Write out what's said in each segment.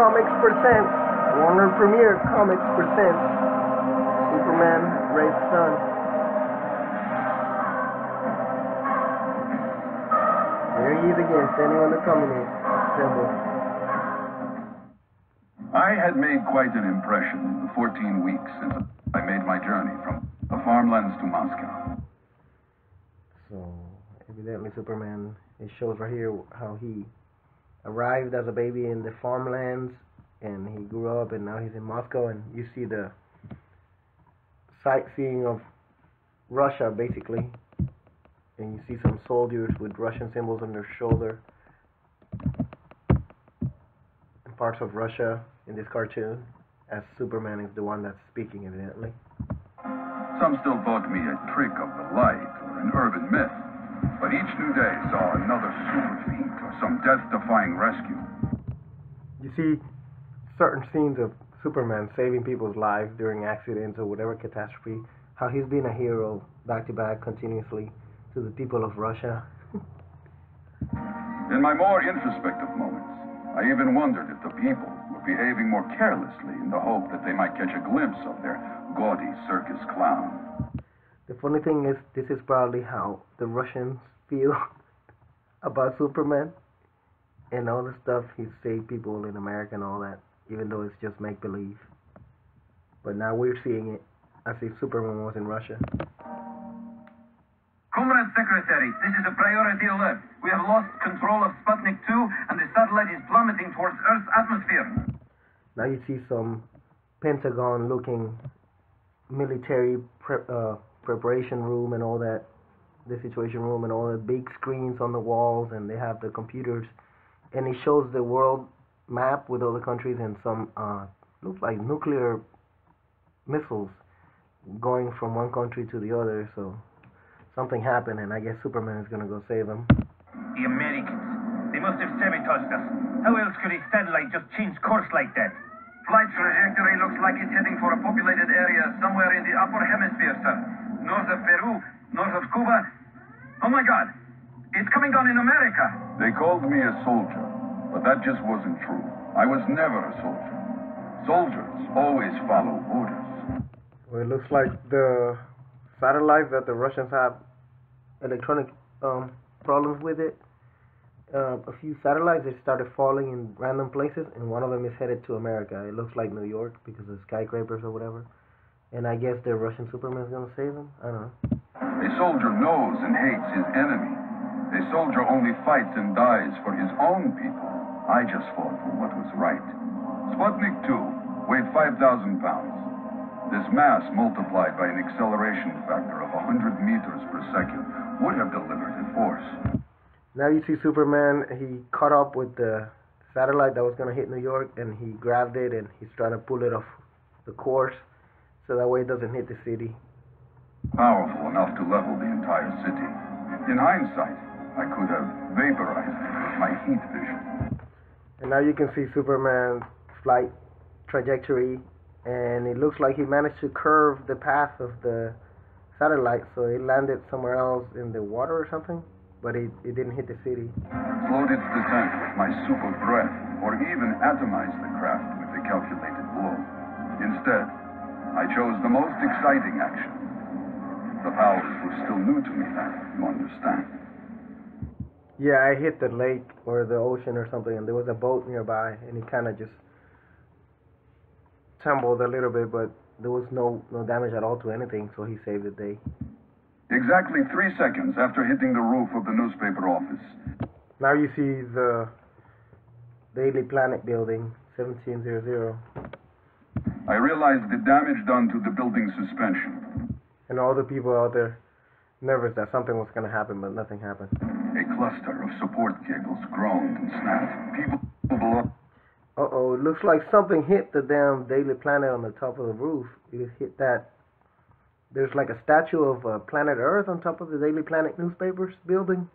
Comics presents, Warner Premiere Comics presents Superman Red Son. There he is again, standing on the communist symbol. I had made quite an impression in the 14 weeks since I made my journey from the farmlands to Moscow. So, evidently Superman, it shows right here how he arrived as a baby in the farmlands and he grew up and now he's in Moscow and you see the sightseeing of Russia basically. And you see some soldiers with Russian symbols on their shoulder. Parts of Russia in this cartoon as Superman is the one that's speaking evidently. Some still thought me a trick of the light or an urban myth, but each new day saw another super some death-defying rescue. You see certain scenes of Superman saving people's lives during accidents or whatever catastrophe, how he's been a hero back to back continuously to the people of Russia. In my more introspective moments, I even wondered if the people were behaving more carelessly in the hope that they might catch a glimpse of their gaudy circus clown. The funny thing is, this is probably how the Russians feel about Superman and all the stuff he saved people in America and all that, even though it's just make believe. But now we're seeing it I see Superman was in Russia. Comrade Secretary, this is a priority alert. We have lost control of Sputnik 2 and the satellite is plummeting towards Earth's atmosphere. Now you see some Pentagon looking military pre- uh, preparation room and all that, the situation room and all the big screens on the walls, and they have the computers, and it shows the world map with all the countries and some uh, looks like nuclear missiles going from one country to the other. So something happened, and I guess Superman is gonna go save them. The Americans. They must have sabotaged us. How else could a satellite just change course like that? Flight trajectory looks like it's heading for a populated area somewhere in the upper hemisphere, sir. North of Peru, north of Cuba. Oh my god! It's coming down in America! They called me a soldier, but that just wasn't true. I was never a soldier. Soldiers always follow orders. Well, it looks like the satellite that the Russians have electronic um, problems with it. Uh, a few satellites they started falling in random places, and one of them is headed to America. It looks like New York because of skyscrapers or whatever. And I guess the Russian Superman is gonna save them. I don't know. A soldier knows and hates his enemy. A soldier only fights and dies for his own people. I just fought for what was right. Sputnik 2 weighed 5,000 pounds. This mass multiplied by an acceleration factor of 100 meters per second would have delivered a force. Now you see Superman. He caught up with the satellite that was gonna hit New York, and he grabbed it, and he's trying to pull it off the course, so that way it doesn't hit the city. Powerful enough to level the entire city. In hindsight, I could have vaporized my heat vision. And now you can see Superman's flight trajectory, and it looks like he managed to curve the path of the satellite, so it landed somewhere else in the water or something, but it, it didn't hit the city. Slowed its descent with my super breath, or even atomized the craft with a calculated blow. Instead, I chose the most exciting action. The powers were still new to me then, you understand. Yeah, I hit the lake or the ocean or something, and there was a boat nearby, and it kind of just tumbled a little bit, but there was no no damage at all to anything, so he saved the day. Exactly three seconds after hitting the roof of the newspaper office, Now you see the Daily Planet building, 1700, I realized the damage done to the building's suspension. and all the people out there nervous that something was going to happen, but nothing happened. A cluster of support cables groaned and snapped. People below Uh oh, it looks like something hit the damn Daily Planet on the top of the roof. It hit that. There's like a statue of uh, planet Earth on top of the Daily Planet newspapers building,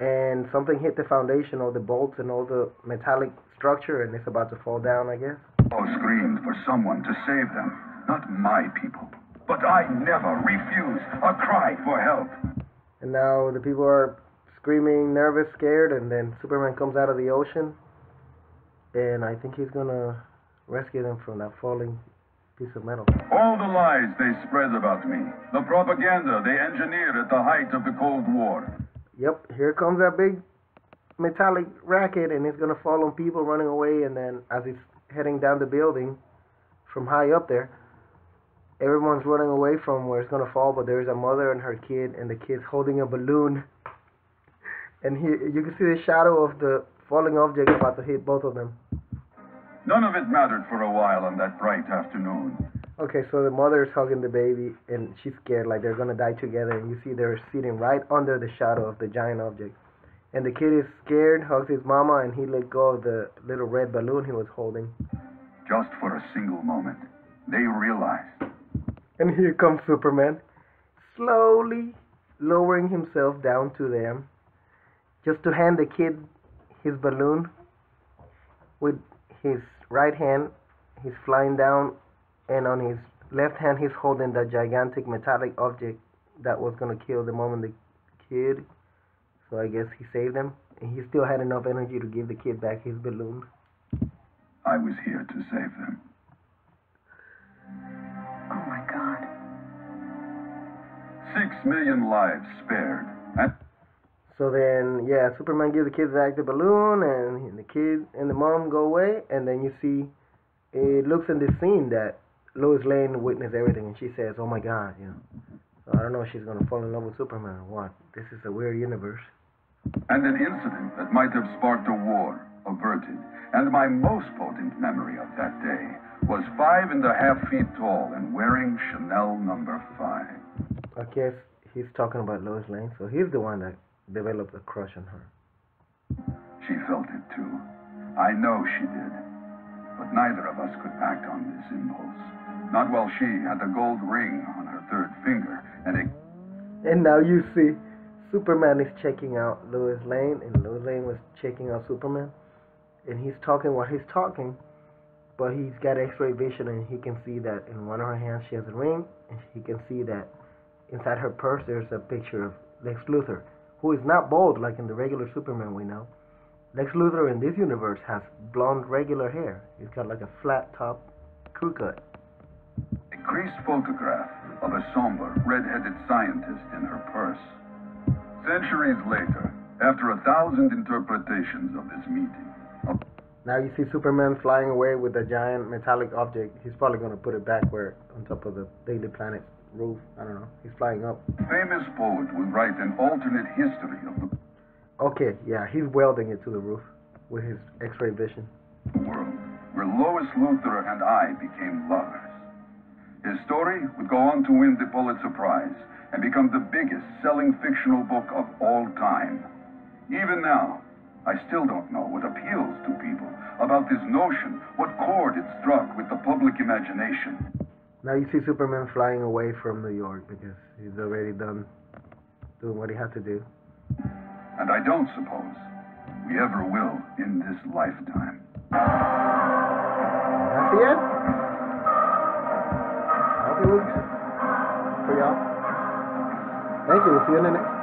and something hit the foundation, all the bolts and all the metallic structure, and it's about to fall down, I guess. Oh, screamed for someone to save them, not my people. But I never refused or cried for help. And now the people are screaming, nervous, scared, and then Superman comes out of the ocean, and I think he's gonna rescue them from that falling piece of metal. All the lies they spread about me, the propaganda they engineered at the height of the Cold War. Yep, here comes that big metallic racket, and it's gonna fall on people running away. And then as it's heading down the building from high up there, everyone's running away from where it's gonna fall. But there's a mother and her kid, and the kid's holding a balloon. And here you can see the shadow of the falling object about to hit both of them. None of it mattered for a while on that bright afternoon. Okay, so the mother is hugging the baby, and she's scared, like they're gonna die together. And you see they're sitting right under the shadow of the giant object. And the kid is scared, hugs his mama, and he let go of the little red balloon he was holding. Just for a single moment, they realized. And here comes Superman, slowly lowering himself down to them, just to hand the kid his balloon. With his right hand, he's flying down, and on his left hand, he's holding the gigantic metallic object that was gonna kill the moment the kid. So I guess he saved him, and he still had enough energy to give the kid back his balloon. I was here to save them. Oh my God. Six million lives spared. So then, yeah, Superman gives the kids back the balloon, and the kid and the mom go away, and then you see, it looks in this scene that Lois Lane witnessed everything, and she says, "Oh my God," you know. So I don't know if she's gonna fall in love with Superman or what. This is a weird universe. and an incident that might have sparked a war averted. And my most potent memory of that day was five and a half feet tall and wearing Chanel number five. I guess he's talking about Lois Lane, so he's the one that developed a crush on her. She felt it too. I know she did. But neither of us could act on this impulse. Not while she had the gold ring on her third finger and a And now you see, Superman is checking out Lois Lane, and Lois Lane was checking out Superman, and he's talking while he's talking, but he's got X-ray vision, and he can see that in one of her hands she has a ring, and he can see that inside her purse there's a picture of Lex Luthor, who is not bald like in the regular Superman we know. Lex Luthor in this universe has blonde regular hair. He's got like a flat top crew cut. a creased photograph of a somber, red-headed scientist in her purse. Centuries later, after a thousand interpretations of this meeting, Now you see Superman flying away with a giant metallic object. He's probably gonna put it back where on top of the Daily Planet roof. I don't know. He's flying up. famous poet would write an alternate history of the Okay, yeah, he's welding it to the roof with his X-ray vision. world, where Lois Luthor and I became lovers. His story would go on to win the Pulitzer Prize and become the biggest selling fictional book of all time. Even now, I still don't know what appeals to people about this notion, what chord it struck with the public imagination. Now you see Superman flying away from New York because he's already done doing what he had to do. And I don't suppose we ever will in this lifetime. That's the end. I hope it was good for y'all. Thank you. We'll see you in the next.